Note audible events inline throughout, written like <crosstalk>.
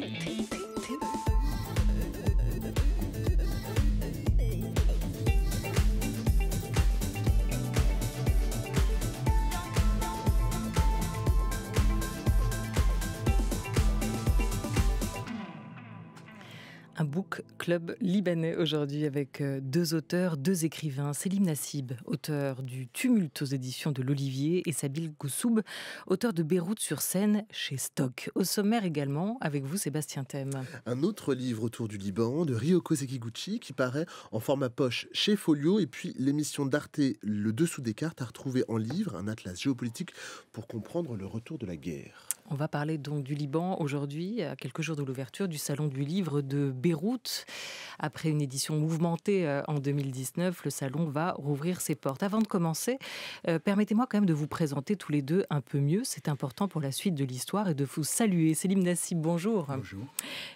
Thank you. Club libanais aujourd'hui avec euh, deux auteurs, deux écrivains. Selim Nassib, auteur du Tumulte aux éditions de l'Olivier, et Sabil Goussoub, auteur de Beyrouth sur scène chez Stock. Au sommaire également, avec vous Sébastien Thème. Un autre livre autour du Liban de Ryoko Sekiguchi qui paraît en format poche chez Folio et puis l'émission d'Arte Le Dessous des cartes à retrouver en livre, un atlas géopolitique pour comprendre le retour de la guerre. On va parler donc du Liban aujourd'hui, à quelques jours de l'ouverture du Salon du Livre de Beyrouth. Après une édition mouvementée euh, en 2019, le salon va rouvrir ses portes. Avant de commencer, euh, permettez-moi quand même de vous présenter tous les deux un peu mieux. C'est important pour la suite de l'histoire et de vous saluer. Selim Nassib, bonjour. Bonjour.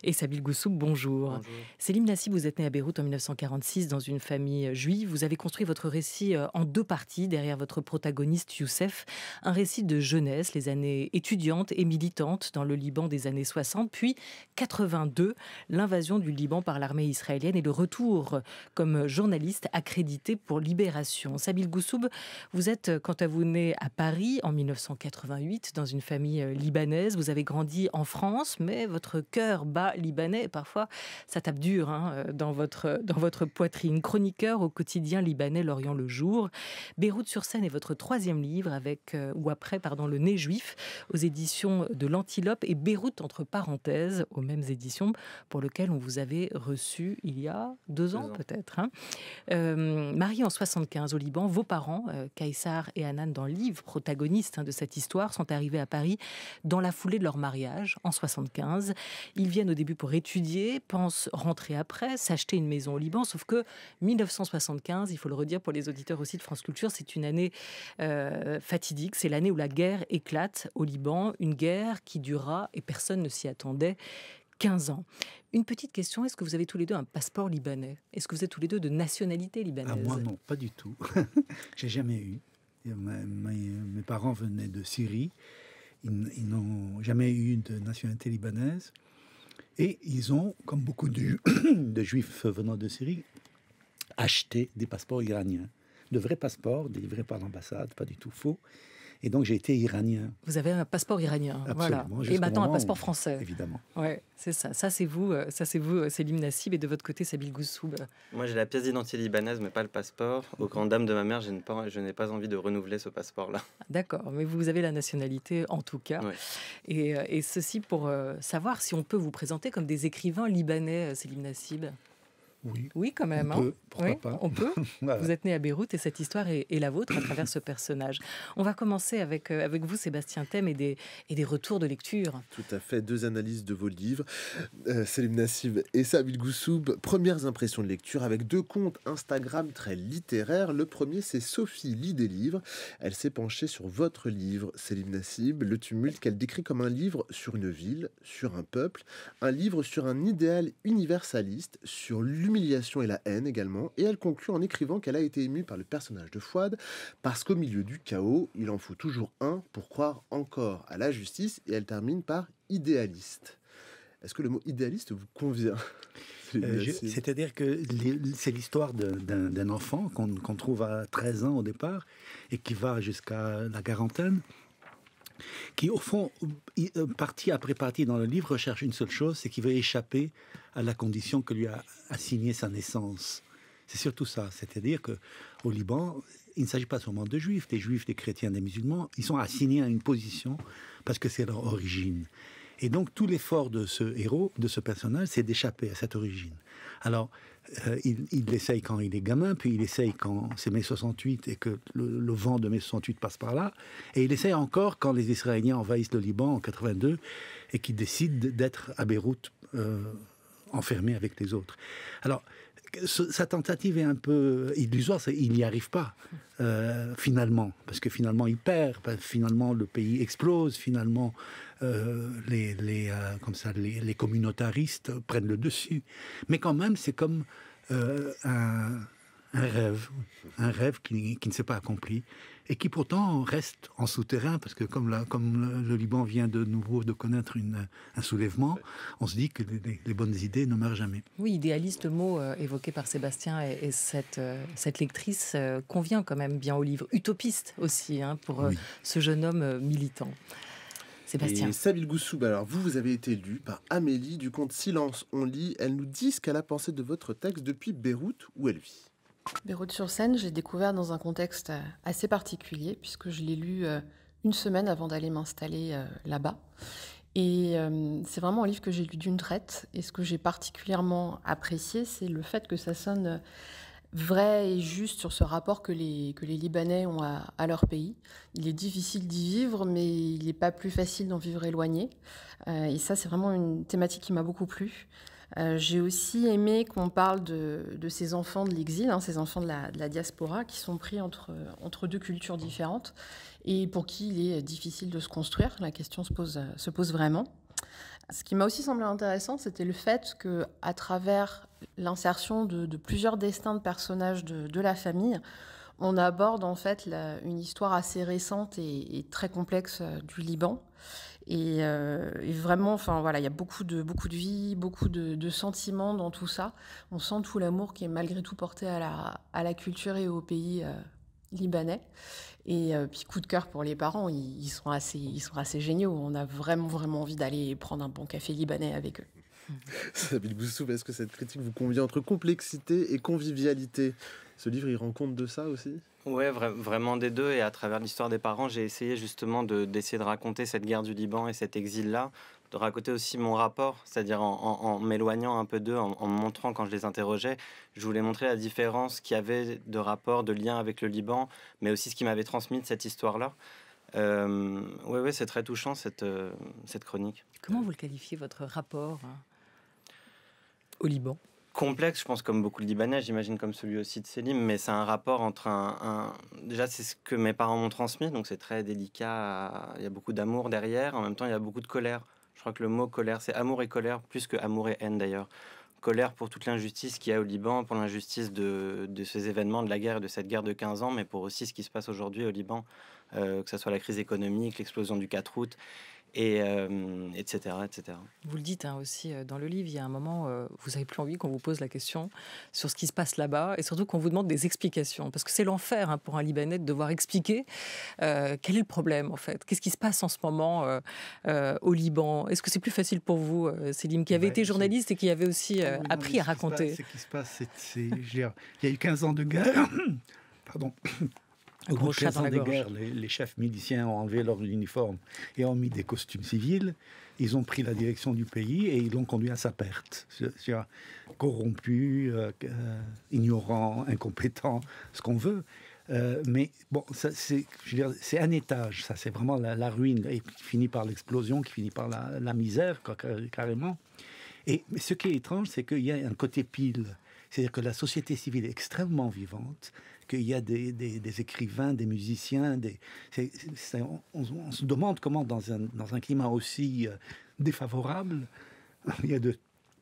Et Sabil Goussoub, bonjour. bonjour. Selim Nassib, vous êtes né à Beyrouth en 1946 dans une famille juive. Vous avez construit votre récit euh, en deux parties derrière votre protagoniste Youssef. Un récit de jeunesse, les années étudiantes et militante dans le Liban des années 60, puis 82, l'invasion du Liban par l'armée israélienne et le retour comme journaliste accrédité pour Libération. Sabil Goussoub, vous êtes quant à vous né à Paris en 1988 dans une famille libanaise. Vous avez grandi en France, mais votre cœur bat libanais. Parfois, ça tape dur hein, dans, votre, dans votre poitrine. Chroniqueur au quotidien libanais L'Orient le jour. Beyrouth sur scène est votre troisième livre avec, euh, ou après, pardon, Le nez juif aux éditions de l'Antilope et Beyrouth entre parenthèses aux mêmes éditions pour lequel on vous avait reçu il y a deux ans, peut-être. Hein. Euh, marié en 75 au Liban, vos parents, euh, Kaysar et Anan, dans le livre protagoniste hein, de cette histoire, sont arrivés à Paris dans la foulée de leur mariage en 75. Ils viennent au début pour étudier, pensent rentrer après, s'acheter une maison au Liban, sauf que 1975, il faut le redire pour les auditeurs aussi de France Culture, c'est une année euh, fatidique, c'est l'année où la guerre éclate au Liban, une guerre qui durera, et personne ne s'y attendait, 15 ans. Une petite question, est-ce que vous avez tous les deux un passeport libanais? Est-ce que vous êtes tous les deux de nationalité libanaise? Ah, Moi non, pas du tout. <laughs> J'ai jamais eu. Mes, parents venaient de Syrie. Ils, n'ont jamais eu de nationalité libanaise. Et ils ont, comme beaucoup de <coughs> juifs venant de Syrie, acheté des passeports iraniens. De vrais passeports, délivrés par l'ambassade, pas du tout faux. Et donc j'ai été iranien. Vous avez un passeport iranien, voilà. Et maintenant un passeport français. Évidemment. Ouais, c'est ça. Ça c'est vous, euh, ça c'est vous, euh, Selim Nassib, et de votre côté Sabil Goussoub. Moi j'ai la pièce d'identité libanaise, mais pas le passeport. Au grand dame de ma mère, je n'ai pas, je n'ai pas envie de renouveler ce passeport-là. D'accord, mais vous avez la nationalité en tout cas. Et, euh, et, ceci pour savoir si on peut vous présenter comme des écrivains libanais, Selim Nassib. Oui. Oui, quand même. On hein. peut, pourquoi pas. On peut. <laughs> Vous êtes né à Beyrouth et cette histoire est, la vôtre à travers ce personnage. On va commencer avec, euh, avec vous, Sébastien Thème, et des, et des retours de lecture. Tout à fait. Deux analyses de vos livres. Euh, Selim Nassib et Sabil Goussoub. Premières impressions de lecture avec deux comptes Instagram très littéraires. Le premier, c'est Sophie lit des livres. Elle s'est penchée sur votre livre, Selim Nassib, Le tumulte, qu'elle décrit comme un livre sur une ville, sur un peuple, un livre sur un idéal universaliste, sur l'humanité l'humiliation et la haine également, et elle conclut en écrivant qu'elle a été émue par le personnage de Fouad, parce qu'au milieu du chaos, il en faut toujours un pour croire encore à la justice, et elle termine par idéaliste. Est-ce que le mot idéaliste vous convient? <laughs> Euh, C'est-à-dire que c'est l'histoire d'un enfant qu'on trouve à 13 ans au départ et qui va jusqu'à la quarantaine qui, au fond, euh, partie après partie dans le livre, recherche une seule chose, c'est qu'il veut échapper à la condition que lui a assignée sa naissance. C'est surtout ça, c'est-à-dire que au Liban, il ne s'agit pas seulement de juifs, des juifs, des chrétiens, des musulmans, ils sont assignés à une position parce que c'est leur origine. Et donc tout l'effort de ce héros, de ce personnage, c'est d'échapper à cette origine. Alors, euh, il, l'essaye quand il est gamin, puis il essaye quand c'est mai 68 et que le, vent de mai 68 passe par là, et il essaye encore quand les Israéliens envahissent le Liban en 82 et qu'il décide d'être à Beyrouth euh, enfermé avec les autres. Alors, sa tentative est un peu illusoire, il n'y arrive pas euh, finalement, parce que finalement il perd, finalement le pays explose, finalement euh, les, les euh, comme ça, les, communautaristes prennent le dessus. Mais quand même, c'est comme un, un rêve, un rêve qui, qui ne s'est pas accompli et qui pourtant reste en souterrain, parce que comme, comme le, Liban vient de nouveau de connaître une, un soulèvement, on se dit que les, bonnes idées ne meurent jamais. Oui, idéaliste, mot euh, évoqué par Sébastien, et, cette, euh, cette lectrice euh, convient quand même bien au livre. Utopiste aussi, hein, pour ce jeune homme militant. Sébastien. Et Sabil Goussoub, alors vous, vous avez été lu par Amélie du compte Silence on lit. Elle nous dit ce qu'elle a pensé de votre texte depuis Beyrouth, où elle vit. Beyrouth-sur-Seine, j'ai découvert dans un contexte euh, assez particulier, puisque je l'ai lu euh, une semaine avant d'aller m'installer euh, là-bas. Et c'est vraiment un livre que j'ai lu d'une traite. Et ce que j'ai particulièrement apprécié, c'est le fait que ça sonne vrai et juste sur ce rapport que les, Libanais ont à leur pays. Il est difficile d'y vivre, mais il n'est pas plus facile d'en vivre éloigné. et ça, c'est vraiment une thématique qui m'a beaucoup plu. Euh, j'ai aussi aimé qu'on parle de, ces enfants de l'exil, hein, ces enfants de la, diaspora, qui sont pris entre, deux cultures différentes et pour qui il est difficile de se construire. La question se pose, se pose vraiment. Ce qui m'a aussi semblé intéressant, c'était le fait que, à travers l'insertion de, plusieurs destins de personnages de, la famille, on aborde en fait une histoire assez récente et, et très complexe euh, du Liban. Euh, et, vraiment, enfin voilà, il y a beaucoup de, beaucoup de vie, beaucoup de, sentiments dans tout ça. On sent tout l'amour qui est malgré tout porté à la, à la culture et au pays euh, libanais. Et euh, puis coup de cœur pour les parents, ils, sont assez, ils sont assez géniaux. On a vraiment, vraiment envie d'aller prendre un bon café libanais avec eux. <laughs> Sabine Boussou, est-ce que cette critique vous convient entre complexité et convivialité? Ce livre, il rend compte de ça aussi? Ouais, vraiment des deux. Et à travers l'histoire des parents, j'ai essayé justement d'essayer de, raconter cette guerre du Liban et cet exil-là, de raconter aussi mon rapport, c'est-à-dire en, m'éloignant un peu d'eux, en, me montrant quand je les interrogeais, je voulais montrer la différence qu'il y avait de rapport, de lien avec le Liban, mais aussi ce qui m'avait transmis de cette histoire-là. Euh, oui, c'est très touchant cette, euh, cette chronique. Comment vous le qualifiez, votre rapport hein, au Liban? Complexe, je pense, comme beaucoup de Libanais, j'imagine comme celui aussi de Selim, mais c'est un rapport entre un... Déjà, c'est ce que mes parents m'ont transmis, donc c'est très délicat, il y a beaucoup d'amour derrière, en même temps, il y a beaucoup de colère. Je crois que le mot colère, c'est amour et colère, plus que amour et haine d'ailleurs. Colère pour toute l'injustice qu'il y a au Liban, pour l'injustice de, de, ces événements, de la guerre, de cette guerre de 15 ans, mais pour aussi ce qui se passe aujourd'hui au Liban, euh, que ce soit la crise économique, l'explosion du 4 août, et etc., euh, etc. Vous le dites hein, aussi euh, dans le livre, il y a un moment, euh, vous n'avez plus envie qu'on vous pose la question sur ce qui se passe là-bas et surtout qu'on vous demande des explications. Parce que c'est l'enfer hein, pour un Libanais de devoir expliquer quel est le problème en fait. Qu'est-ce qui se passe en ce moment au Liban? Est-ce que c'est plus facile pour vous, Célim, qui avait bah, été journaliste et qui avait aussi appris à raconter? Ce qui se passe, c'est, il y a eu 15 ans de guerre. <coughs> Pardon. Au bout de des guerres, les, chefs miliciens ont enlevé leur uniforme et ont mis des costumes civils. Ils ont pris la direction du pays et ils l'ont conduit à sa perte. Corrompu, euh, euh, ignorant, incompétent, ce qu'on veut. Euh, mais bon, c'est un étage, ça c'est vraiment la, ruine, et qui finit par l'explosion, qui finit par la, misère, carrément. Et mais ce qui est étrange, c'est qu'il y a un côté pile. C'est-à-dire que la société civile est extrêmement vivante, qu'il y a des, des, écrivains, des musiciens. Des, on, se demande comment, dans un, dans un climat aussi euh, défavorable, <laughs> il y a de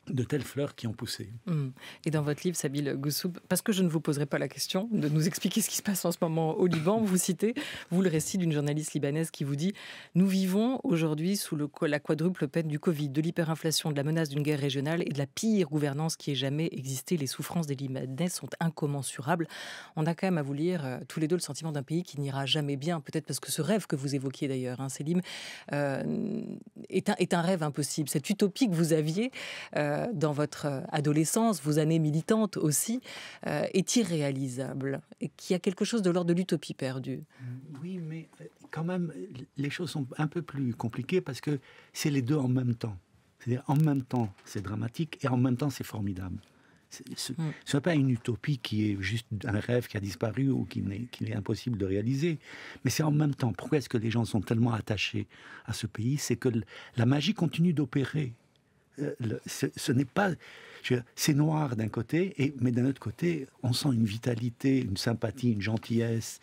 de telles fleurs qui ont poussé. Hmm. Et dans votre livre, Sabil Goussoub, parce que je ne vous poserai pas la question de nous expliquer ce qui se passe en ce moment au Liban, vous citez, vous, le récit d'une journaliste libanaise qui vous dit Nous vivons aujourd'hui sous le, la quadruple peine du Covid, de l'hyperinflation, de la menace d'une guerre régionale et de la pire gouvernance qui ait jamais existé. Les souffrances des Libanais sont incommensurables. On a quand même à vous lire euh, tous les deux le sentiment d'un pays qui n'ira jamais bien, peut-être parce que ce rêve que vous évoquiez d'ailleurs, hein, Célim, euh, est, un, est un rêve impossible. Cette utopie que vous aviez. Euh, euh, dans votre adolescence, vos années militantes aussi, euh, est irréalisable et qu'il y a quelque chose de l'ordre de l'utopie perdue. Oui, mais euh, quand même, les choses sont un peu plus compliquées parce que c'est les deux en même temps. C'est-à-dire en même temps, c'est dramatique et en même temps, c'est formidable. Ce n'est mm. pas une utopie qui est juste un rêve qui a disparu ou qui est, est impossible de réaliser. Mais c'est en même temps. Pourquoi est-ce que les gens sont tellement attachés à ce pays? C'est que la magie continue d'opérer. Euh, ce, n'est pas. C'est noir d'un côté, et, mais d'un autre côté, on sent une vitalité, une sympathie, une gentillesse,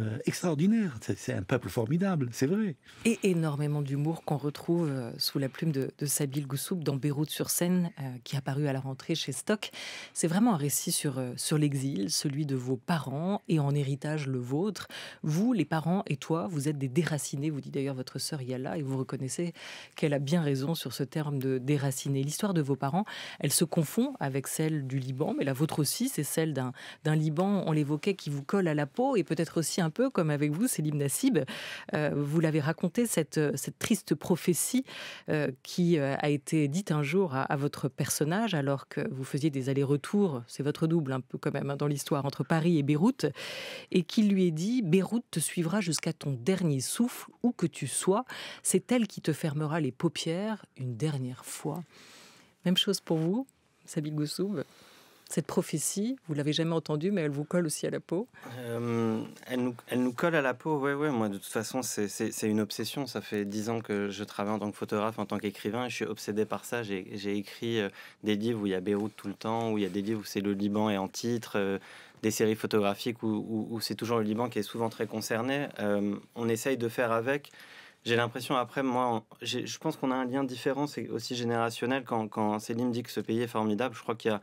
euh, extraordinaire. C'est un peuple formidable, c'est vrai. Et énormément d'humour qu'on retrouve euh, sous la plume de, de Sabil Goussoub dans Beyrouth sur scène, euh, qui a paru à la rentrée chez Stock. C'est vraiment un récit sur, sur l'exil, celui de vos parents et en héritage le vôtre. Vous, les parents et toi, vous êtes des déracinés, vous dit d'ailleurs votre sœur Yala, et vous reconnaissez qu'elle a bien raison sur ce terme de déraciné. L'histoire de vos parents, elle se confond avec celle du Liban, mais la vôtre aussi, c'est celle d'un Liban, on l'évoquait, qui vous colle à la peau et peut-être aussi un un peu comme avec vous, Céline Nassib. Euh, vous l'avez raconté, cette, cette, triste prophétie euh, qui euh, a été dite un jour à, votre personnage alors que vous faisiez des allers-retours, c'est votre double un peu quand même hein, dans l'histoire, entre Paris et Beyrouth, et qui lui est dit, Beyrouth te suivra jusqu'à ton dernier souffle, où que tu sois, c'est elle qui te fermera les paupières une dernière fois. Même chose pour vous, Sabil Goussoub? Cette prophétie, vous l'avez jamais entendue, mais elle vous colle aussi à la peau euh, elle, nous, elle nous colle à la peau, oui, ouais. Moi, de toute façon, c'est une obsession. Ça fait dix ans que je travaille en tant que photographe, en tant qu'écrivain, et je suis obsédé par ça. J'ai écrit euh, des livres où il y a Beyrouth tout le temps, où il y a des livres où c'est le Liban est en titre, euh, des séries photographiques où, où, c'est toujours le Liban qui est souvent très concerné. on essaye de faire avec. J'ai l'impression, après, moi, je pense qu'on a un lien différent, c'est aussi générationnel. Quand, quand Céline dit que ce pays est formidable, je crois qu'il y a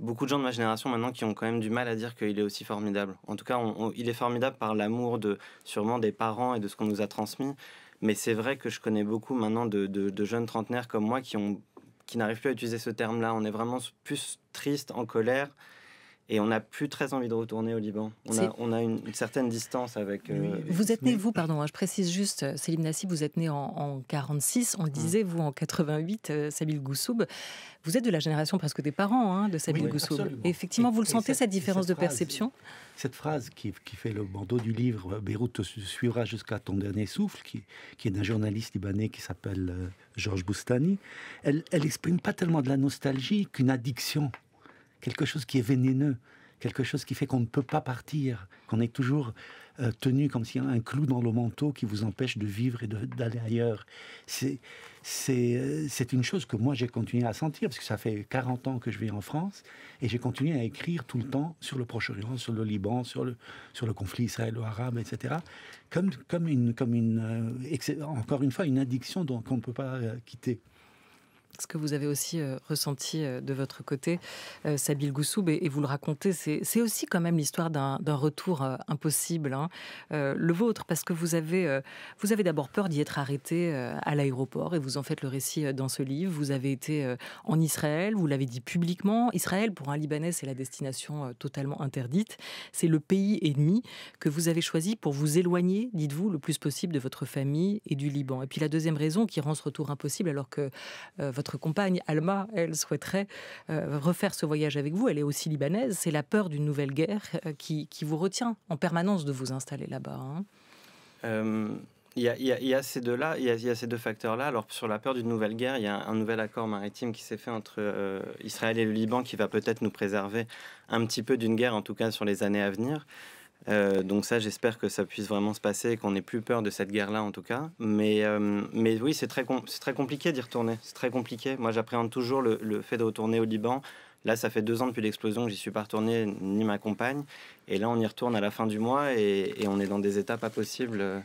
beaucoup de gens de ma génération maintenant qui ont quand même du mal à dire qu'il est aussi formidable. En tout cas, il est formidable par l'amour de sûrement des parents et de ce qu'on nous a transmis. Mais c'est vrai que je connais beaucoup maintenant de, jeunes trentenaires comme moi qui ont qui n'arrivent plus à utiliser ce terme-là. On est vraiment plus triste, en colère, et on n'a plus très envie de retourner au Liban. On a, on a une, certaine distance avec. Euh, vous êtes né, vous, pardon, hein, je précise juste, Célim Nassi, vous êtes né en, en 46, on le disait, vous en 88, euh, Sabil Goussoub. Vous êtes de la génération presque des parents hein, de Sabil Goussoub. effectivement, vous le sentez, cette, différence de perception? Cette phrase qui, qui, fait le bandeau du livre Beyrouth te suivra jusqu'à ton dernier souffle, qui, qui est d'un journaliste libanais qui s'appelle euh, Georges Boustani, elle, elle exprime pas tellement de la nostalgie qu'une addiction quelque chose qui est vénéneux, quelque chose qui fait qu'on ne peut pas partir, qu'on est toujours euh, tenu comme s'il y a un clou dans le manteau qui vous empêche de vivre et d'aller ailleurs. C'est euh, c'est une chose que moi j'ai continué à sentir, parce que ça fait 40 ans que je vis en France, et j'ai continué à écrire tout le temps sur le Proche-Orient, sur le Liban, sur le, sur le conflit israélo-arabe, etc. Comme, comme une, comme une euh, encore une fois, une addiction qu'on ne peut pas quitter ce que vous avez aussi euh, ressenti euh, de votre côté, euh, Sabil Goussoub, et, vous le racontez, c'est aussi quand même l'histoire d'un retour impossible, hein. le vôtre, parce que vous avez, vous avez d'abord peur d'y être arrêté à l'aéroport, et vous en faites le récit dans ce livre. Vous avez été en Israël, vous l'avez dit publiquement. Israël, pour un Libanais, c'est la destination totalement interdite. C'est le pays ennemi que vous avez choisi pour vous éloigner, dites-vous, le plus possible de votre famille et du Liban. Et puis la deuxième raison qui rend ce retour impossible, alors que votre votre compagne, Alma, elle souhaiterait euh, refaire ce voyage avec vous. Elle est aussi libanaise. C'est la peur d'une nouvelle guerre euh, qui, vous retient en permanence de vous installer là-bas. Hein. Euh, il y, a, ces deux-là, il y, a ces deux facteurs-là. Alors sur la peur d'une nouvelle guerre, il y a un nouvel accord maritime qui s'est fait entre Israël et le Liban qui va peut-être nous préserver un petit peu d'une guerre, en tout cas sur les années à venir. Euh, donc ça, j'espère que ça puisse vraiment se passer, qu'on n'ait plus peur de cette guerre-là en tout cas. Mais, euh, mais oui, c'est très, très compliqué d'y retourner. C'est très compliqué. Moi, j'appréhende toujours le, fait de retourner au Liban. Là, ça fait deux ans depuis l'explosion que j'y suis pas retourné, ni ma compagne. Et là, on y retourne à la fin du mois et, et on est dans des étapes pas possibles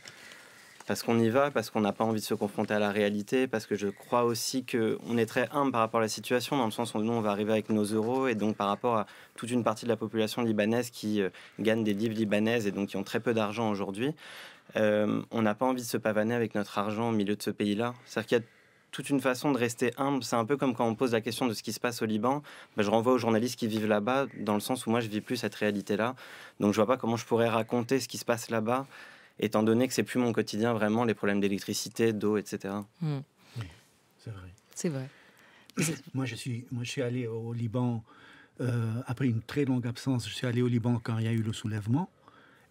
parce qu'on y va, parce qu'on n'a pas envie de se confronter à la réalité, parce que je crois aussi qu'on est très humble par rapport à la situation, dans le sens où nous, on va arriver avec nos euros, et donc par rapport à toute une partie de la population libanaise qui euh, gagne des livres libanaises et donc qui ont très peu d'argent aujourd'hui, euh, on n'a pas envie de se pavaner avec notre argent au milieu de ce pays-là. C'est-à-dire qu'il y a toute une façon de rester humble. C'est un peu comme quand on pose la question de ce qui se passe au Liban. Ben, je renvoie aux journalistes qui vivent là-bas, dans le sens où moi, je vis plus cette réalité-là. Donc, je vois pas comment je pourrais raconter ce qui se passe là-bas étant donné que c'est plus mon quotidien vraiment les problèmes d'électricité, d'eau, etc. Hmm. c'est vrai. C'est vrai. moi, je suis, moi, je suis allé au Liban euh, après une très longue absence. Je suis allé au Liban quand il y a eu le soulèvement.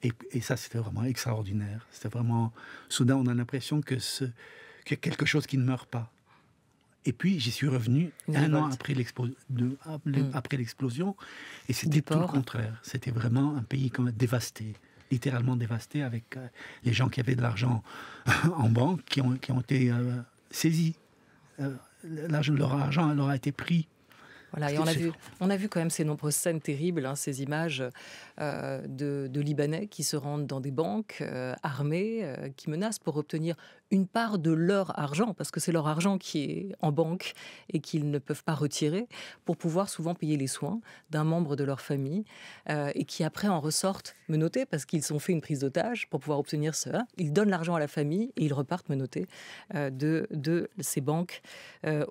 Et, et ça, c'était vraiment extraordinaire. C'était vraiment. Soudain, on a l'impression que ce, qu'il y a quelque chose qui ne meurt pas. Et puis, j'y suis revenu un an après, hmm. après l'explosion. Et c'était tout le contraire. C'était vraiment un pays comme dévasté littéralement dévasté avec euh, les gens qui avaient de l'argent <laughs> en banque qui ont, qui ont été euh, saisis. Euh, l'argent, leur argent leur a été pris. Voilà, et on a, vu, on a vu quand même ces nombreuses scènes terribles, hein, ces images euh, de, Libanais qui se rendent dans des banques euh, armées, euh, qui menacent pour obtenir une part de leur argent, parce que c'est leur argent qui est en banque et qu'ils ne peuvent pas retirer, pour pouvoir souvent payer les soins d'un membre de leur famille, et qui après en ressortent menottés parce qu'ils ont fait une prise d'otage pour pouvoir obtenir cela. Ils donnent l'argent à la famille et ils repartent menottés de, de ces banques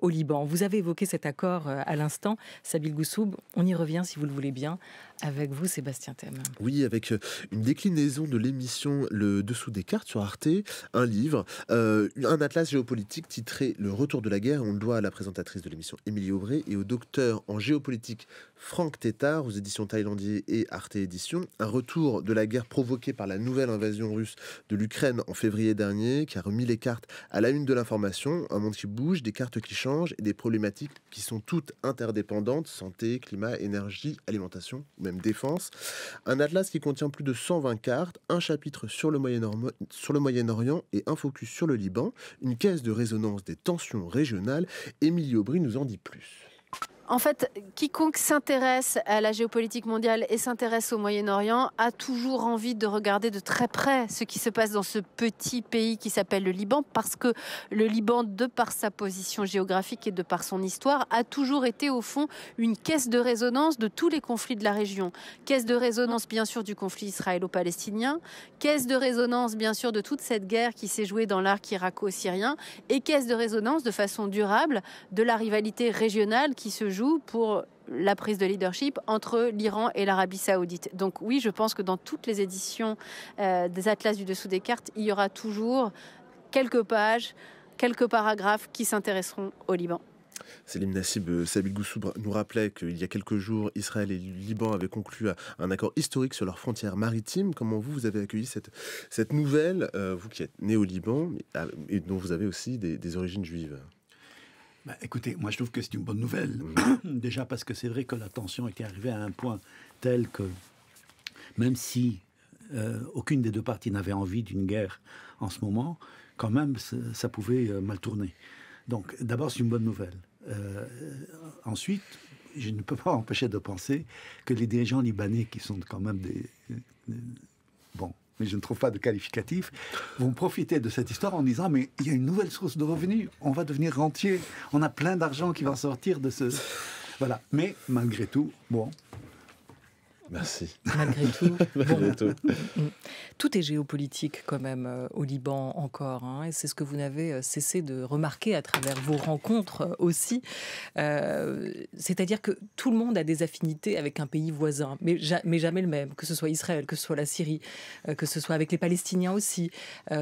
au Liban. Vous avez évoqué cet accord à l'instant, Sabil Goussoub, on y revient si vous le voulez bien, avec vous, Sébastien Thème. Oui, avec euh, une déclinaison de l'émission Le Dessous des cartes sur Arte, un livre, euh, un atlas géopolitique titré Le retour de la guerre. On le doit à la présentatrice de l'émission, Émilie Aubray, et au docteur en géopolitique Franck Tétard aux éditions Thaïlandier et Arte Éditions. Un retour de la guerre provoquée par la nouvelle invasion russe de l'Ukraine en février dernier, qui a remis les cartes à la une de l'information. Un monde qui bouge, des cartes qui changent et des problématiques qui sont toutes interdépendantes santé, climat, énergie, alimentation, même défense. Un atlas qui contient plus de 120 cartes, un chapitre sur le Moyen-Orient et un focus sur le Liban, une caisse de résonance des tensions régionales. Émilie Aubry nous en dit plus. En fait, quiconque s'intéresse à la géopolitique mondiale et s'intéresse au Moyen-Orient a toujours envie de regarder de très près ce qui se passe dans ce petit pays qui s'appelle le Liban, parce que le Liban, de par sa position géographique et de par son histoire, a toujours été au fond une caisse de résonance de tous les conflits de la région. Caisse de résonance bien sûr du conflit israélo-palestinien, caisse de résonance bien sûr de toute cette guerre qui s'est jouée dans l'arc irako-syrien, et caisse de résonance de façon durable de la rivalité régionale qui se joue pour la prise de leadership entre l'Iran et l'Arabie saoudite. Donc oui, je pense que dans toutes les éditions euh, des atlas du dessous des cartes, il y aura toujours quelques pages, quelques paragraphes qui s'intéresseront au Liban. Céline Nassib euh, Sabil Goussoub nous rappelait qu'il y a quelques jours, Israël et le Liban avaient conclu un accord historique sur leurs frontières maritimes. Comment vous, vous avez accueilli cette, cette nouvelle, euh, vous qui êtes né au Liban et dont vous avez aussi des origines juives? Bah, écoutez, moi je trouve que c'est une bonne nouvelle. <clears throat> Déjà parce que c'est vrai que la tension était arrivée à un point tel que même si euh, aucune des deux parties n'avait envie d'une guerre en ce moment, quand même ça, pouvait euh, mal tourner. Donc d'abord c'est une bonne nouvelle. Euh, ensuite, je ne peux pas <laughs> empêcher de penser que les dirigeants libanais, qui sont quand même des, mais je ne trouve pas de qualificatif, vont profiter de cette histoire en disant mais il y a une nouvelle source de revenus, on va devenir rentier, on a plein d'argent qui va sortir de ce... Voilà. Mais malgré tout, bon, Merci. Malgré <laughs> tout. tout. est géopolitique quand même euh, au Liban encore. Hein, et c'est ce que vous n'avez euh, cessé de remarquer à travers vos rencontres euh, aussi. C'est-à-dire que tout le monde a des affinités avec un pays voisin, mais, mais, jamais le même, que ce soit Israël, que ce soit la Syrie, que ce soit avec les Palestiniens aussi.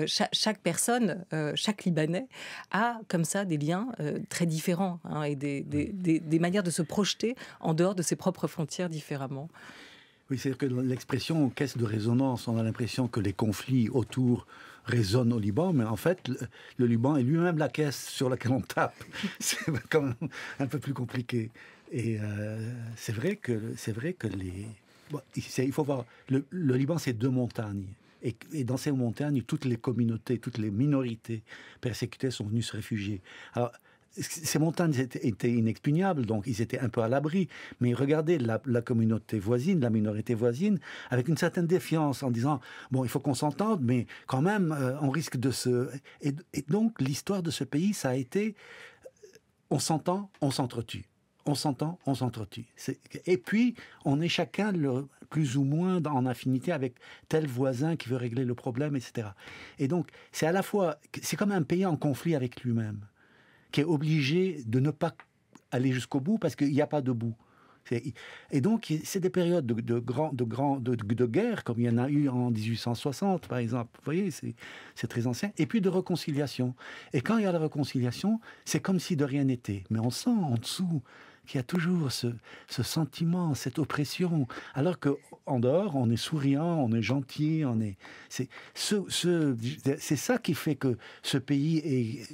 chaque, personne, chaque Libanais a comme ça des liens très différents hein, et des, des manières de se projeter en dehors de ses propres frontières différemment. Oui, c'est-à-dire que l'expression caisse de résonance, on a l'impression que les conflits autour résonnent au Liban, mais en fait, le, Liban est lui-même la caisse sur laquelle on tape. <laughs> c'est quand même un peu plus compliqué. Et euh, c'est vrai que c'est vrai que les il faut voir le, Liban, c'est deux montagnes. Et, et, dans ces montagnes, toutes les communautés, toutes les minorités persécutées sont venues se réfugier. Alors, ces montagnes étaient inexpugnables, donc ils étaient un peu à l'abri. Mais regardez la, communauté voisine, la minorité voisine, avec une certaine défiance, en disant bon, il faut qu'on s'entende, mais quand même, euh, on risque de se. Et, donc l'histoire de ce pays, ça a été on s'entend, on s'entretue. On s'entend, on s'entretue. Et puis, on est chacun plus ou moins en affinité avec tel voisin qui veut régler le problème, etc. Et donc, c'est à la fois, c'est comme un pays en conflit avec lui-même est obligé de ne pas aller jusqu'au bout parce qu'il n'y a pas de bout. Et donc, c'est des périodes de, grand, de, grand, de, de, guerre, comme il y en a eu en 1860, par exemple. Vous voyez, c'est très ancien. Et puis de réconciliation. Et quand il y a la réconciliation, c'est comme si de rien n'était. Mais on sent en dessous qu'il y a toujours ce, ce, sentiment, cette oppression. Alors qu'en dehors, on est souriant, on est gentil, on est. C'est ce, ce, ça qui fait que ce pays est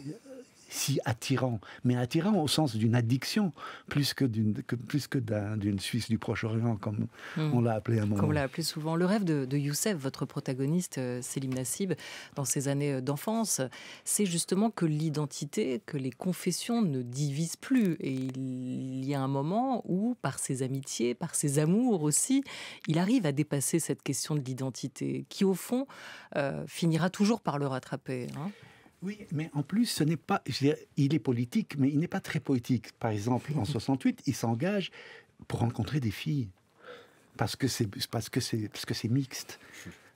si attirant, mais attirant au sens d'une addiction, plus que d'une plus que d'une Suisse du Proche-Orient, comme hmm. on l'a appelé un moment. Comme on l'a appelé souvent. Le rêve de, Youssef, votre protagoniste, euh, Selim Nassib, dans ses années euh, d'enfance, c'est justement que l'identité, que les confessions ne divisent plus. Et il y a un moment où, par ses amitiés, par ses amours aussi, il arrive à dépasser cette question de l'identité, qui au fond euh, finira toujours par le rattraper. Hein. Oui, mais en plus, ce n'est pas. il est politique, mais il n'est pas très poétique. Par exemple, en <laughs> 68, il s'engage pour rencontrer des filles parce que c'est parce que c'est parce que c'est mixte.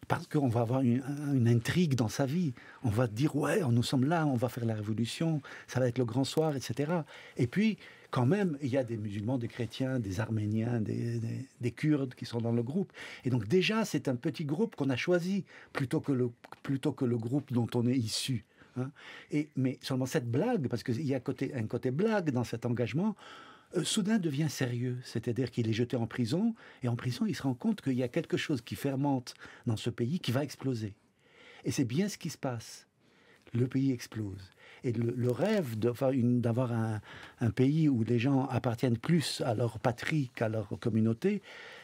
Parce qu'on va avoir une, intrigue dans sa vie. On va dire, ouais, nous sommes là, on va faire la révolution, ça va être le grand soir, etc. Et puis, quand même, il y a des musulmans, des chrétiens, des arméniens, des, des Kurdes qui sont dans le groupe. Et donc déjà, c'est un petit groupe qu'on a choisi plutôt que, le, plutôt que le groupe dont on est issu. Hein. Et, mais seulement cette blague, parce qu'il y a un côté blague dans cet engagement, euh, soudain devient sérieux. C'est-à-dire qu'il est jeté en prison, et en prison, il se rend compte qu'il y a quelque chose qui fermente dans ce pays qui va exploser. Et c'est bien ce qui se passe. Le pays explose. Et le, rêve d'avoir un, pays où les gens appartiennent plus à leur patrie qu'à leur communauté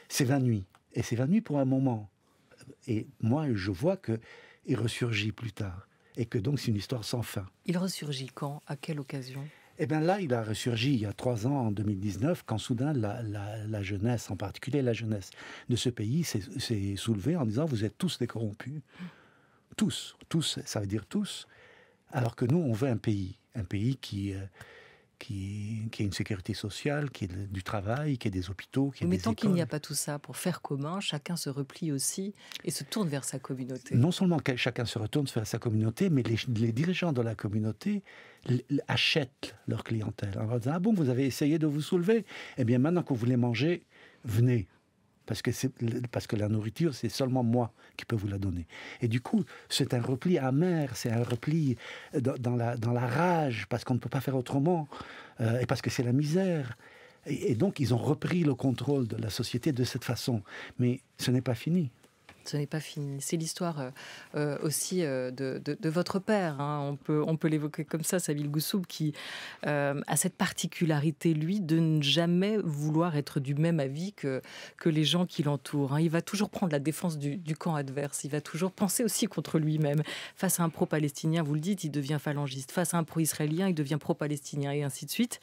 s'évanouit. Et s'évanouit pour un moment. Et moi, je vois qu'il ressurgit plus tard et que donc c'est une histoire sans fin. Il ressurgit quand? À quelle occasion? Eh bien là, il a ressurgi il y a trois ans, en 2019, quand soudain la, jeunesse, en particulier la jeunesse de ce pays, s'est soulevée en disant Vous êtes tous des corrompus. Tous, tous, ça veut dire tous. Alors que nous, on veut un pays, un pays qui, euh, qui, qui ait une sécurité sociale, qui ait du travail, qui ait des hôpitaux, qui ait Mais tant qu'il n'y a pas tout ça pour faire commun, chacun se replie aussi et se tourne vers sa communauté. Non seulement chacun se retourne vers sa communauté, mais les, dirigeants de la communauté achètent leur clientèle. En disant, ah bon, vous avez essayé de vous soulever? Eh bien, maintenant que vous voulez manger, venez parce que, parce que la nourriture, c'est seulement moi qui peux vous la donner. Et du coup, c'est un repli amer, c'est un repli dans, la, dans la rage, parce qu'on ne peut pas faire autrement, euh, et parce que c'est la misère. et donc, ils ont repris le contrôle de la société de cette façon. Mais ce n'est pas fini ce n'est pas fini. C'est l'histoire euh, euh, aussi euh, de, votre père. Hein. On peut, on peut l'évoquer comme ça, Sabil Goussoub, qui a cette particularité, lui, de ne jamais vouloir être du même avis que, que les gens qui l'entourent. Hein. Il va toujours prendre la défense du, camp adverse. Il va toujours penser aussi contre lui-même. Face à un pro-palestinien, vous le dites, il devient phalangiste. Face à un pro-israélien, il devient pro-palestinien, et ainsi de suite.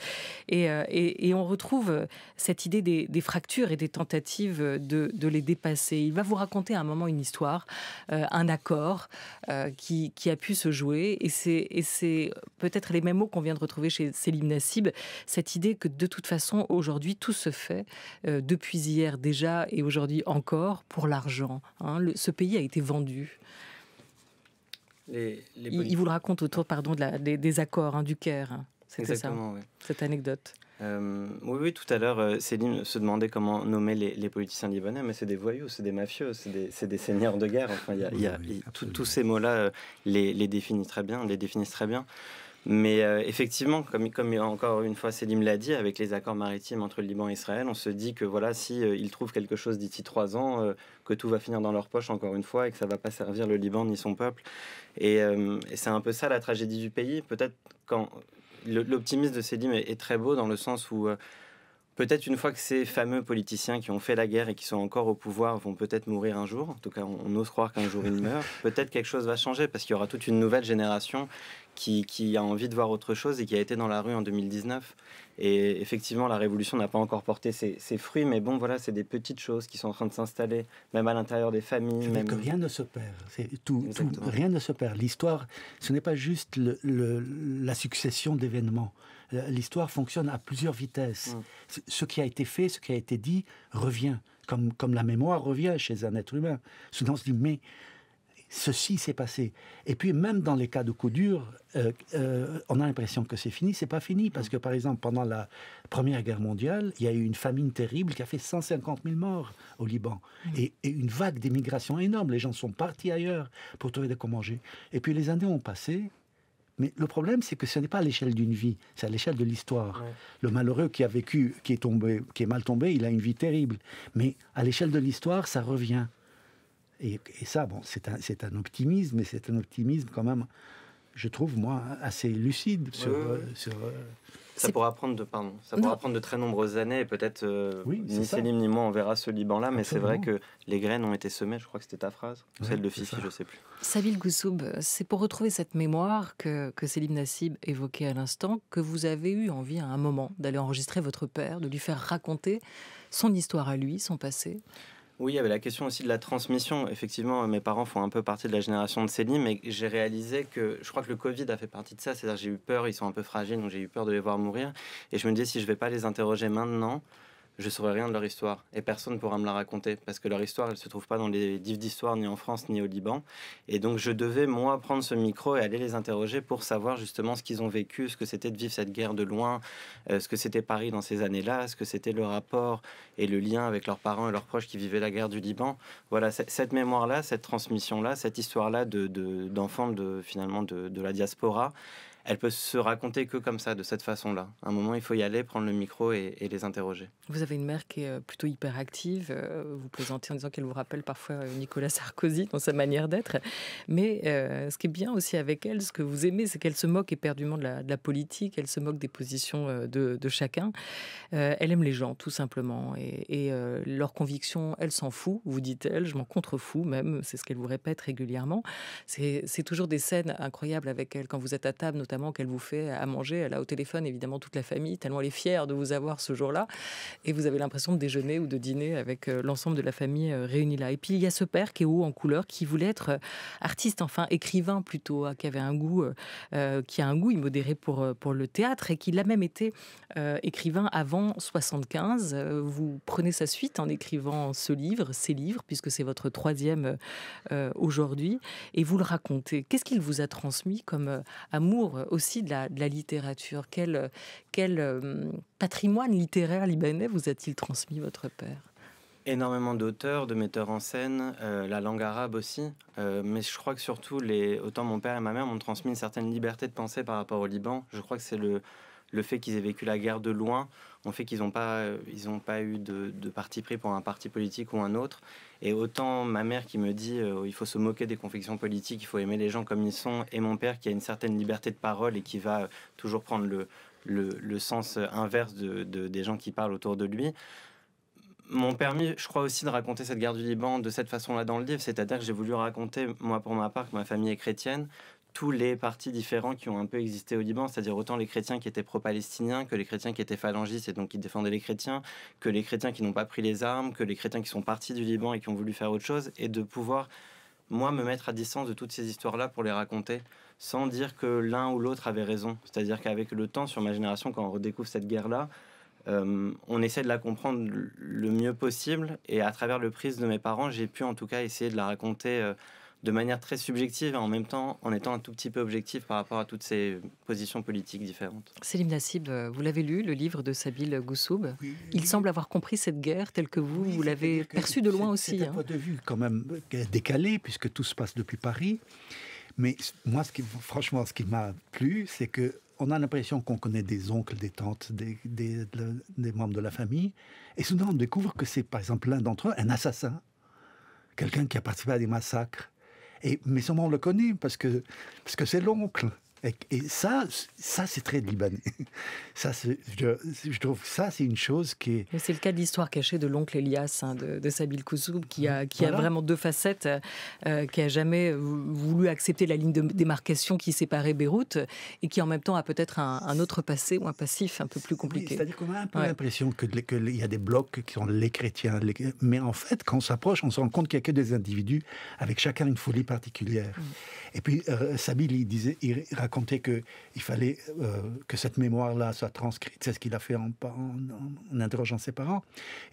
Et, et, on retrouve cette idée des, des, fractures et des tentatives de, de les dépasser. Il va vous raconter un moment une histoire, euh, un accord euh, qui, a pu se jouer. Et c'est peut-être les mêmes mots qu'on vient de retrouver chez Céline Nassib, cette idée que de toute façon, aujourd'hui, tout se fait, euh, depuis hier déjà et aujourd'hui encore, pour l'argent. Hein. ce pays a été vendu. il, vous le raconte autour pardon, de la, des, accords hein, du Caire. Hein. C'était ça, cette anecdote. Euh, oui, oui, tout à l'heure, euh, Céline se demandait comment nommer les, politiciens libanais, mais c'est des voyous, c'est des mafieux, c'est des, des, seigneurs de guerre. Enfin, y a, tous ces mots-là euh, les, les, définissent très bien, les définissent très bien. Mais effectivement, comme, comme encore une fois Céline l'a dit, avec les accords maritimes entre le Liban et Israël, on se dit que voilà, si ils trouvent quelque chose d'ici trois ans, que tout va finir dans leur poche encore une fois et que ça va pas servir le Liban ni son peuple. Et, et c'est un peu ça la tragédie du pays. Peut-être quand l'optimisme de Selim est, est, très beau dans le sens où euh, peut-être une fois que ces fameux politiciens qui ont fait la guerre et qui sont encore au pouvoir vont peut-être mourir un jour, en tout cas on, ose croire qu'un jour ils meurent, <laughs> peut-être quelque chose va changer parce qu'il y aura toute une nouvelle génération qui, qui, a envie de voir autre chose et qui a été dans la rue en 2019. Et effectivement, la révolution n'a pas encore porté ses, fruits, mais bon, voilà, c'est des petites choses qui sont en train de s'installer, même à l'intérieur des familles. Même... Que rien ne se perd. Tout, tout, rien ne se perd. L'histoire, ce n'est pas juste le, la succession d'événements. L'histoire fonctionne à plusieurs vitesses. Mm. Ce qui a été fait, ce qui a été dit, revient. Comme, comme la mémoire revient chez un être humain. Soudain, on se dit, mais ceci s'est passé. Et puis même dans les cas de coup dur, euh, euh, on a l'impression que c'est fini. C'est pas fini parce que par exemple pendant la Première Guerre mondiale, il y a eu une famine terrible qui a fait 150 000 morts au Liban mmh. et, une vague d'émigration énorme. Les gens sont partis ailleurs pour trouver de quoi manger. Et puis les années ont passé. Mais le problème, c'est que ce n'est pas à l'échelle d'une vie, c'est à l'échelle de l'histoire. Le malheureux qui a vécu, qui est tombé, qui est mal tombé, il a une vie terrible. Mais à l'échelle de l'histoire, ça revient. Et, ça, bon, c'est un, un, optimisme, mais c'est un optimisme quand même, je trouve, moi, assez lucide sur, sur ça pourra prendre de, pardon, ça pourra prendre de très nombreuses années et peut-être euh, ni Céline ni moi on verra ce Liban-là, mais c'est vrai que les graines ont été semées, je crois que c'était ta phrase, celle de Fifi, je ne sais plus. Sabil Goussoub, c'est pour retrouver cette mémoire que, que Céline Nassib évoquait à l'instant que vous avez eu envie à un moment d'aller enregistrer votre père, de lui faire raconter son histoire à lui, son passé. Oui, il y avait la question aussi de la transmission. Effectivement, mes parents font un peu partie de la génération de Céline, mais j'ai réalisé que je crois que le Covid a fait partie de ça. C'est-à-dire j'ai eu peur, ils sont un peu fragiles, donc j'ai eu peur de les voir mourir. Et je me disais, si je ne vais pas les interroger maintenant, je saurais rien de leur histoire et personne ne pourra me la raconter parce que leur histoire elle se trouve pas dans les livres d'histoire ni en France ni au Liban. Et donc je devais moi prendre ce micro et aller les interroger pour savoir justement ce qu'ils ont vécu ce que c'était de vivre cette guerre de loin euh, ce que c'était Paris dans ces années-là ce que c'était le rapport et le lien avec leurs parents et leurs proches qui vivaient la guerre du Liban. Voilà cette mémoire là cette transmission là cette histoire là de d'enfants de, finalement de la diaspora elle peut se raconter que comme ça, de cette façon-là. À un moment, il faut y aller, prendre le micro et, les interroger. Vous avez une mère qui est euh, plutôt hyperactive. Euh, vous plaisantez en disant qu'elle vous rappelle parfois euh, Nicolas Sarkozy dans sa manière d'être. Mais ce qui est bien aussi avec elle, ce que vous aimez, c'est qu'elle se moque éperdument de la, politique, elle se moque des positions de, chacun. elle aime les gens, tout simplement. Et, et leurs convictions, elle s'en fout, vous dit-elle. Je m'en contrefous même, c'est ce qu'elle vous répète régulièrement. C'est toujours des scènes incroyables avec elle quand vous êtes à table, notamment qu'elle vous fait à manger. Elle a au téléphone évidemment toute la famille, tellement elle est fière de vous avoir ce jour-là. Et vous avez l'impression de déjeuner ou de dîner avec euh, l'ensemble de la famille euh, réunie là. Et puis il y a ce père qui est haut en couleur, qui voulait être euh, artiste, enfin écrivain plutôt, hein, qui avait un goût, qui a un goût immodéré pour, pour le théâtre et qui l'a même été écrivain avant 75. Vous prenez sa suite en écrivant ce livre, ces livres, puisque c'est votre troisième aujourd'hui, et vous le racontez. Qu'est-ce qu'il vous a transmis comme amour euh, aussi de la, littérature Quel, quel euh, patrimoine littéraire libanais vous a-t-il transmis votre père? Énormément d'auteurs, de metteurs en scène, euh, la langue arabe aussi. mais je crois que surtout, les, autant mon père et ma mère m'ont transmis une certaine liberté de penser par rapport au Liban. Je crois que c'est le, le fait qu'ils aient vécu la guerre de loin ont fait qu'ils n'ont pas, ils pas eu de, parti pris pour un parti politique ou un autre. Et autant ma mère qui me dit euh, il faut se moquer des convictions politiques, il faut aimer les gens comme ils sont, et mon père qui a une certaine liberté de parole et qui va toujours prendre le, le, sens inverse de, des gens qui parlent autour de lui m'ont permis, je crois aussi, de raconter cette guerre du Liban de cette façon-là dans le livre. C'est-à-dire que j'ai voulu raconter, moi pour ma part, que ma famille est chrétienne, tous les partis différents qui ont un peu existé au Liban, c'est-à-dire autant les chrétiens qui étaient pro-palestiniens que les chrétiens qui étaient phalangistes et donc qui défendaient les chrétiens, que les chrétiens qui n'ont pas pris les armes, que les chrétiens qui sont partis du Liban et qui ont voulu faire autre chose, et de pouvoir, moi, me mettre à distance de toutes ces histoires-là pour les raconter, sans dire que l'un ou l'autre avait raison. C'est-à-dire qu'avec le temps, sur ma génération, quand on redécouvre cette guerre-là, euh, on essaie de la comprendre le mieux possible, et à travers le prisme de mes parents, j'ai pu en tout cas essayer de la raconter. Euh, de manière très subjective et en même temps en étant un tout petit peu objectif par rapport à toutes ces positions politiques différentes. Célim Nassib, euh, vous l'avez lu, le livre de Sabil Goussoub. Il semble avoir compris cette guerre telle que vous, vous l'avez perçue de loin aussi. C'est un hein. point de vue quand même décalé puisque tout se passe depuis Paris. Mais moi, ce qui, franchement, ce qui m'a plu, c'est que on a l'impression qu'on connaît des oncles, des tantes, des, des, des, membres de la famille. Et soudain, on découvre que c'est, par exemple, l'un d'entre eux, un assassin. Quelqu'un qui a participé à des massacres. Et, mais sûrement on le connaît parce que c'est l'oncle. Et, ça, ça c'est très libanais. <laughs> Ça, je, je, trouve ça, c'est une chose qui est. C'est le cas de l'histoire cachée de l'oncle Elias hein, de, de, Sabil Koussoub, qui a, qui a vraiment deux facettes, euh, qui a jamais voulu accepter la ligne de démarcation qui séparait Beyrouth et qui en même temps a peut-être un, autre passé ou un passif un peu plus compliqué. C'est-à-dire qu'on a un peu l'impression qu'il y a des blocs qui sont les chrétiens, mais en fait, quand on s'approche, on se rend compte qu'il n'y a que des individus avec chacun une folie particulière. Mm. Et puis, euh, Sabil, il, disait, il racontait qu'il fallait euh, que cette mémoire-là soit transcrite. C'est ce qu'il a fait en, en, interrogeant ses parents.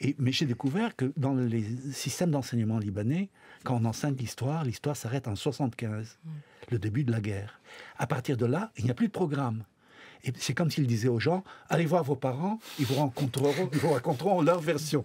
Et, mais j'ai découvert que dans les systèmes d'enseignement libanais, quand on enseigne l'histoire, l'histoire s'arrête en 75, mm. le début de la guerre. À partir de là, il n'y a plus de programme. Et c'est comme s'il disait aux gens, allez voir vos parents, ils vous raconteront, ils vous raconteront leur version.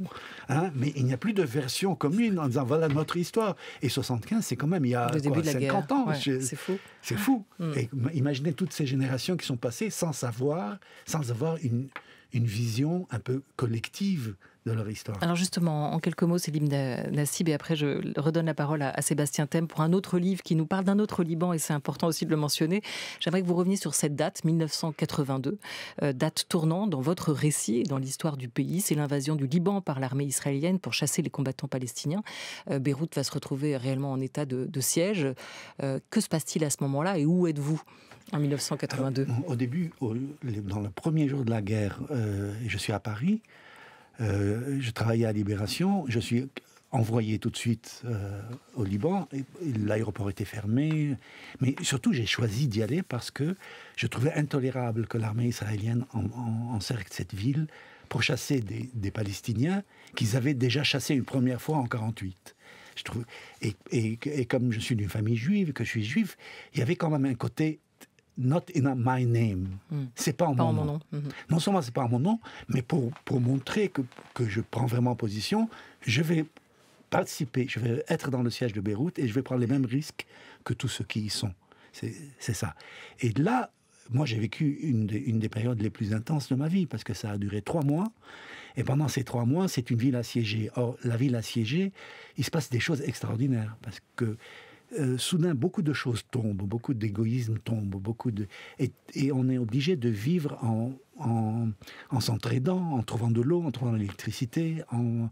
Hein Mais il n'y a plus de version commune en disant, voilà notre histoire. Et 75, c'est quand même il y a quoi, 50 ans. c'est fou. C'est fou. Mm. Et imaginez toutes ces générations qui sont passées sans savoir, sans avoir une, une vision un peu collective de leur histoire. Alors justement, en quelques mots, Célim Nassib, et après je redonne la parole à, Sébastien Thème pour un autre livre qui nous parle d'un autre Liban, et c'est important aussi de le mentionner. J'aimerais que vous reveniez sur cette date, 1982, euh, date tournant dans votre récit et dans l'histoire du pays. C'est l'invasion du Liban par l'armée israélienne pour chasser les combattants palestiniens. Euh, Beyrouth va se retrouver réellement en état de, siège. Euh, que se passe-t-il à ce moment-là et où êtes-vous? En 1982 Au début, dans le premier jour de la guerre, je suis à Paris. Euh, je travaillais à Libération, je suis envoyé tout de suite euh, au Liban. L'aéroport était fermé, mais surtout j'ai choisi d'y aller parce que je trouvais intolérable que l'armée israélienne encercle cette ville pour chasser des, Palestiniens qu'ils avaient déjà chassés une première fois en 48. Je trouve, et, et comme je suis d'une famille juive, que je suis juif, il y avait quand même un côté not in my name. Hmm. C'est pas en mon, nom. Hmm. Non seulement c'est pas en mon nom, mais pour, pour montrer que, que je prends vraiment position, je vais participer, je vais être dans le siège de Beyrouth et je vais prendre les mêmes risques que tous ceux qui y sont. C'est ça. Et là, moi, j'ai vécu une, une, des périodes les plus intenses de ma vie parce que ça a duré trois mois. Et pendant ces trois mois, c'est une ville assiégée. Or, la ville assiégée, il se passe des choses extraordinaires parce que euh, soudain, beaucoup de choses tombent, beaucoup d'égoïsme tombe, beaucoup de... Et, on est obligé de vivre en, en, s'entraidant, en trouvant de l'eau, en trouvant de l'électricité. En,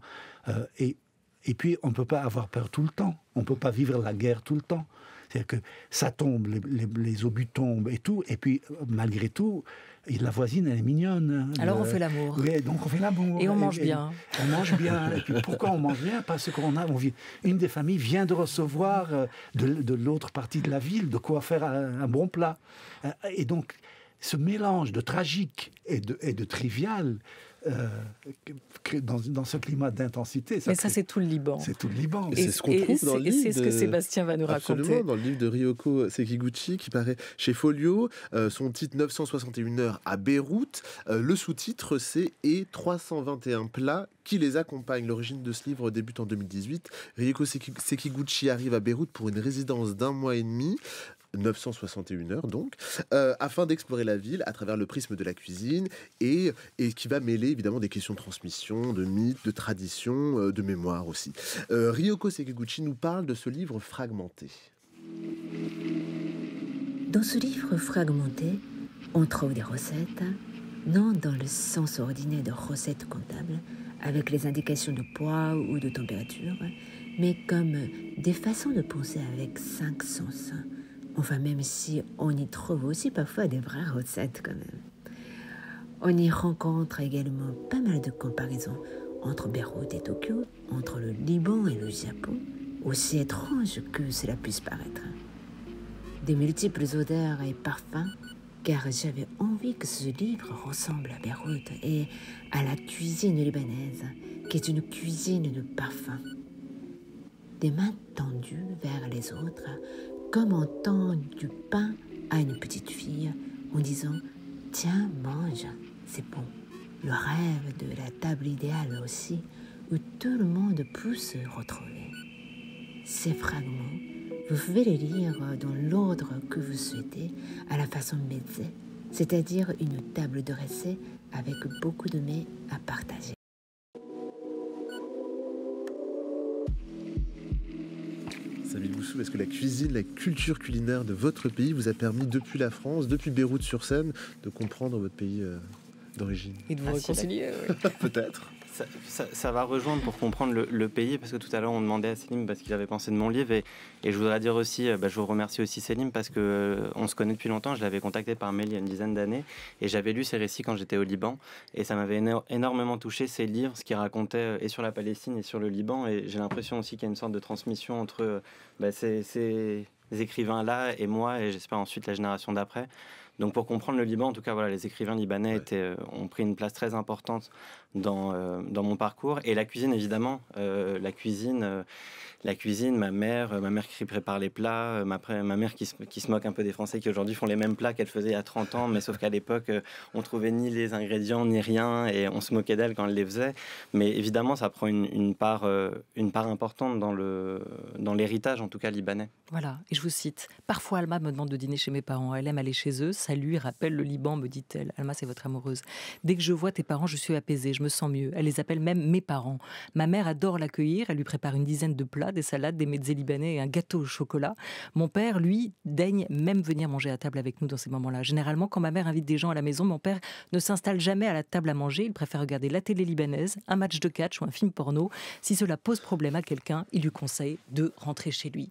euh, et, et puis, on ne peut pas avoir peur tout le temps. On ne peut pas vivre la guerre tout le temps. C'est-à-dire que ça tombe, les, les, obus tombent et tout. Et puis, malgré tout, la voisine, elle est mignonne. Alors on fait l'amour. Oui, donc on fait l'amour. Et on mange bien. on mange bien. et puis pourquoi on mange bien? Parce qu'on a, une des familles vient de recevoir euh, de, l'autre partie de la ville de quoi faire un, bon plat. Euh, et donc ce mélange de tragique et de, et de trivial euh, dans, ce climat d'intensité. Mais ça, c'est tout le Liban. C'est tout le Liban. c'est ce qu'on trouve dans le livre. C'est ce que Sébastien va nous raconter. dans le livre de Ryoko Sekiguchi, qui paraît chez Folio. Euh, son titre 961 heures à Beyrouth. Euh, le sous-titre, c'est Et 321 plats qui les accompagnent. L'origine de ce livre débute en 2018. Ryoko Sekiguchi arrive à Beyrouth pour une résidence d'un mois et demi. 961 heures donc, euh, afin d'explorer la ville à travers le prisme de la cuisine et, et qui va mêler évidemment des questions de transmission, de mythes, de tradition, euh, de mémoire aussi. Euh, Ryoko Sekiguchi nous parle de ce livre fragmenté. Dans ce livre fragmenté, on trouve des recettes, non dans le sens ordinaire de recettes comptables, avec les indications de poids ou de température, mais comme des façons de penser avec cinq sens Enfin, même si on y trouve aussi parfois des vraies recettes quand même. On y rencontre également pas mal de comparaisons entre Beyrouth et Tokyo, entre le Liban et le Japon, aussi étrange que cela puisse paraître. Des multiples odeurs et parfums, car j'avais envie que ce livre ressemble à Beyrouth et à la cuisine libanaise, qui est une cuisine de parfums. Des mains tendues vers les autres, comme on tend du pain à une petite fille en disant Tiens, mange, c'est bon. Le rêve de la table idéale aussi, où tout le monde peut se retrouver. Ces fragments, vous pouvez les lire dans l'ordre que vous souhaitez, à la façon Mezzé, c'est-à-dire une table dressée avec beaucoup de mets à partager. Est-ce que la cuisine, la culture culinaire de votre pays vous a permis, depuis la France, depuis Beyrouth-sur-Seine, de comprendre votre pays euh, d'origine. Et de vous ah, réconcilier <laughs> Peut-être. Ça, va rejoindre pour comprendre le, pays, parce que tout à l'heure on demandait à Célim parce qu'il avait pensé de mon livre, et, je voudrais dire aussi, euh, bah, je vous remercie aussi Célim parce que euh, on se connaît depuis longtemps. Je l'avais contacté par mail il y a une dizaine d'années, et j'avais lu ses récits quand j'étais au Liban, et ça m'avait énormément touché ces livres, ce qu'il racontait euh, et sur la Palestine et sur le Liban, et j'ai l'impression aussi qu'il y a une sorte de transmission entre bah, ces, ces écrivains là et moi, et j'espère ensuite la génération d'après. Donc pour comprendre le Liban, en tout cas, voilà, les écrivains libanais étaient, ont pris une place très importante dans, euh, dans mon parcours. Et la cuisine, évidemment, euh, la cuisine la cuisine, ma mère, euh, ma mère qui prépare les plats, euh, ma, ma mère qui se, qui se, moque un peu des Français qui aujourd'hui font les mêmes plats qu'elle faisait il y a 30 ans, mais sauf qu'à l'époque, euh, on trouvait ni les ingrédients ni rien et on se moquait d'elle quand elle les faisait. Mais évidemment, ça prend une, part, une part importante dans, le, dans l'héritage, en tout cas libanais. Voilà, et je vous cite Parfois, Alma me demande de dîner chez mes parents. Elle aime aller chez eux, à lui rappelle le Liban, me dit-elle. Alma, c'est votre amoureuse. Dès que je vois tes parents, je suis apaisée, me sens mieux. Elle les appelle même mes parents. Ma mère adore l'accueillir, elle lui prépare une dizaine de plats, des salades, des mezzés libanais et un gâteau au chocolat. Mon père, lui, daigne même venir manger à table avec nous dans ces moments-là. Généralement, quand ma mère invite des gens à la maison, mon père ne s'installe jamais à la table à manger, il préfère regarder la télé libanaise, un match de catch ou un film porno. Si cela pose problème à quelqu'un, il lui conseille de rentrer chez lui.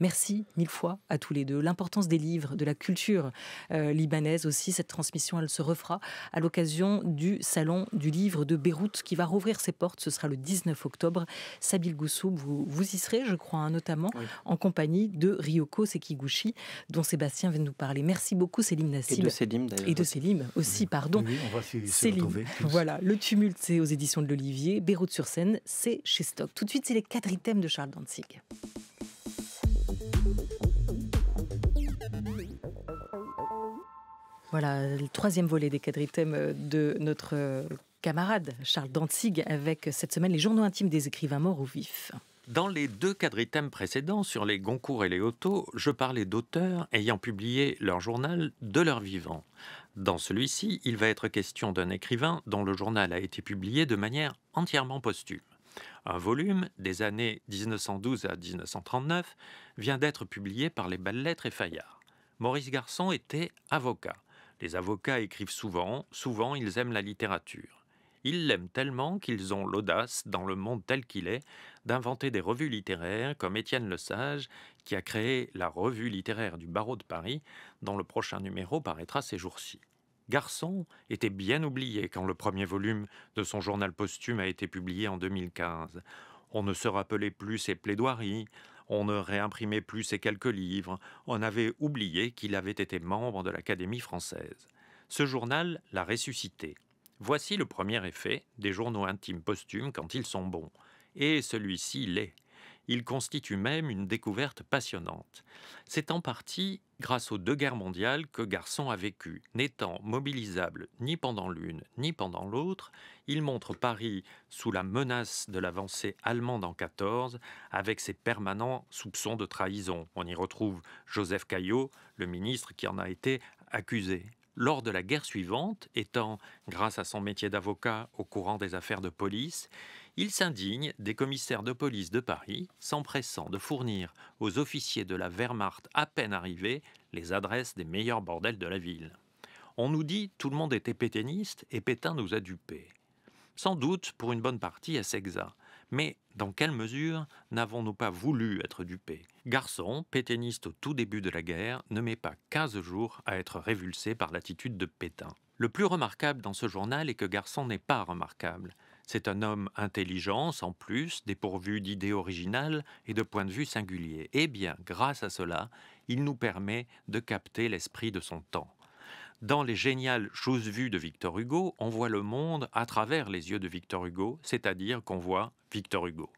Merci mille fois à tous les deux. L'importance des livres, de la culture euh, libanaise aussi, cette transmission, elle se refera à l'occasion du Salon du livre de Beyrouth qui va rouvrir ses portes. Ce sera le 19 octobre. Sabil Goussoub, vous, vous y serez, je crois, hein, notamment en compagnie de Ryoko Sekiguchi, dont Sébastien vient de nous parler. Merci beaucoup, Céline Nassib. Et de Célim, d'ailleurs. Et de Célim aussi, pardon. Oui, on va s'y Voilà, le tumulte, c'est aux éditions de l'Olivier. Beyrouth sur scène, c'est chez Stock. Tout de suite, c'est les quadrithèmes de Charles Danzig. Voilà, le troisième volet des quadrithèmes de notre camarade Charles Danzig avec cette semaine les journaux intimes des écrivains morts ou vifs. Dans les deux quadrithèmes précédents sur les Goncourt et les Otto, je parlais d'auteurs ayant publié leur journal de leur vivant. Dans celui-ci, il va être question d'un écrivain dont le journal a été publié de manière entièrement posthume. Un volume des années 1912 à 1939 vient d'être publié par les Belles Lettres et Fayard. Maurice Garçon était avocat. Les avocats écrivent souvent, souvent ils aiment la littérature. Ils l'aiment tellement qu'ils ont l'audace, dans le monde tel qu'il est, d'inventer des revues littéraires comme Étienne Lesage, qui a créé la revue littéraire du barreau de Paris, dont le prochain numéro paraîtra ces jours-ci. Garçon était bien oublié quand le premier volume de son journal posthume a été publié en 2015. On ne se rappelait plus ses plaidoiries, on ne réimprimait plus ses quelques livres, on avait oublié qu'il avait été membre de l'Académie française. Ce journal l'a ressuscité. Voici le premier effet des journaux intimes posthumes quand ils sont bons. Et celui-ci l'est. Il constitue même une découverte passionnante. C'est en partie grâce aux deux guerres mondiales que Garçon a vécu. N'étant mobilisable ni pendant l'une ni pendant l'autre, il montre Paris sous la menace de l'avancée allemande en 14, avec ses permanents soupçons de trahison. On y retrouve Joseph Caillot, le ministre qui en a été accusé lors de la guerre suivante, étant, grâce à son métier d'avocat, au courant des affaires de police, il s'indigne des commissaires de police de Paris, s'empressant de fournir aux officiers de la Wehrmacht à peine arrivés les adresses des meilleurs bordels de la ville. On nous dit tout le monde était pétainiste et Pétain nous a dupés. Sans doute pour une bonne partie assez exact. Mais dans quelle mesure n'avons-nous pas voulu être dupés? Garçon, pétainiste au tout début de la guerre, ne met pas 15 jours à être révulsé par l'attitude de Pétain. Le plus remarquable dans ce journal est que Garçon n'est pas remarquable. C'est un homme intelligent, sans plus, dépourvu d'idées originales et de points de vue singuliers. Eh bien, grâce à cela, il nous permet de capter l'esprit de son temps. Dans les géniales choses vues de Victor Hugo, on voit le monde à travers les yeux de Victor Hugo, c'est-à-dire qu'on voit Victor Hugo.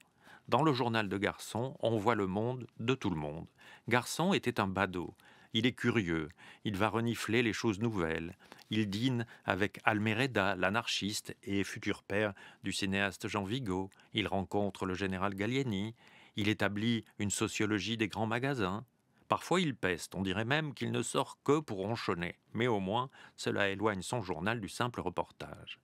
Dans le journal de Garçon, on voit le monde de tout le monde. Garçon était un badaud. Il est curieux, il va renifler les choses nouvelles. Il dîne avec Almereda, l'anarchiste et futur père du cinéaste Jean Vigo. Il rencontre le général Gallieni. Il établit une sociologie des grands magasins. Parfois il peste, on dirait même qu'il ne sort que pour ronchonner, mais au moins cela éloigne son journal du simple reportage.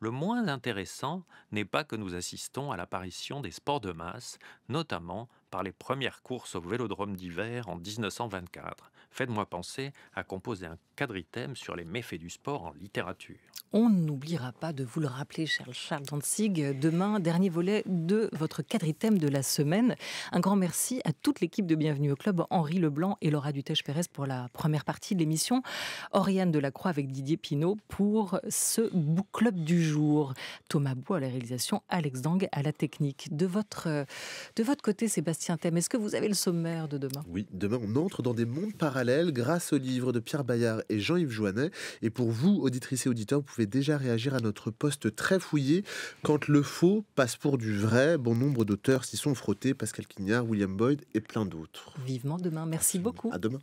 Le moins intéressant n'est pas que nous assistons à l'apparition des sports de masse, notamment par les premières courses au vélodrome d'hiver en 1924. Faites-moi penser à composer un quadrithème sur les méfaits du sport en littérature. On n'oubliera pas de vous le rappeler, Charles, Charles Danzig. Demain, dernier volet de votre quadrithème de la semaine. Un grand merci à toute l'équipe de Bienvenue au Club, Henri Leblanc et Laura Dutèche-Pérez pour la première partie de l'émission, Oriane Delacroix avec Didier Pinault pour ce book club du jour. Thomas Bou à la réalisation, Alex Dang à la technique. De votre, de votre côté, Sébastien Thème, est-ce que vous avez le sommaire de demain? Oui, demain on entre dans des mondes parallèles grâce au livre de Pierre Bayard et Jean-Yves Joannet. Et pour vous, auditrices et auditeurs, vous pouvez déjà réagir à notre poste très fouillé. Quand le faux passe pour du vrai, bon nombre d'auteurs s'y sont frottés, Pascal Quignard, William Boyd et plein d'autres. Vivement demain. Merci beaucoup. À demain.